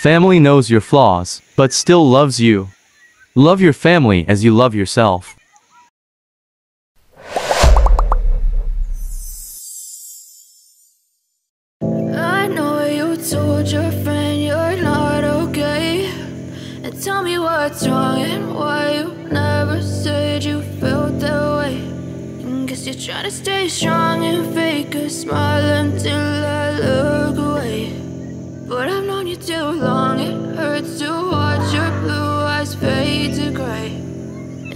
Family knows your flaws, but still loves you. Love your family as you love yourself. I know you told your friend you're not okay. And tell me what's wrong and why you never said you felt that way. And guess you're trying to stay strong and fake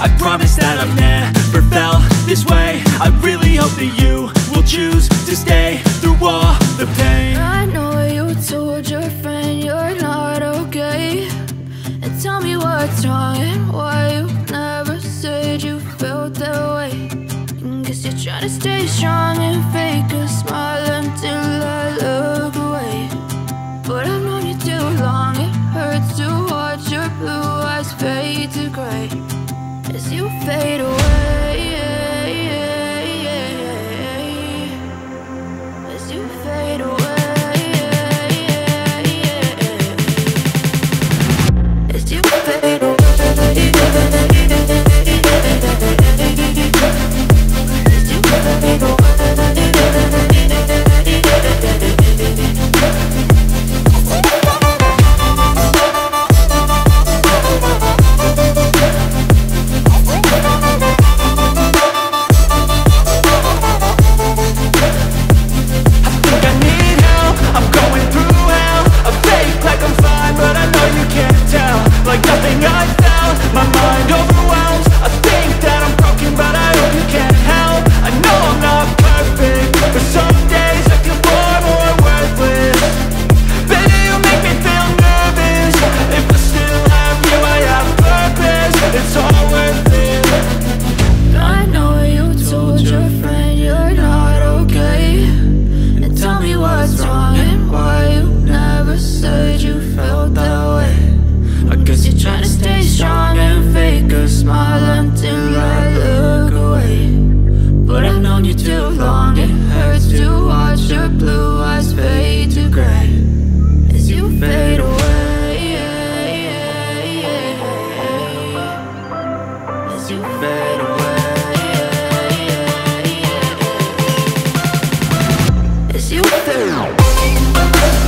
I promise that I've never felt this way. I really hope that you will choose to stay through all fade away. As you. As you.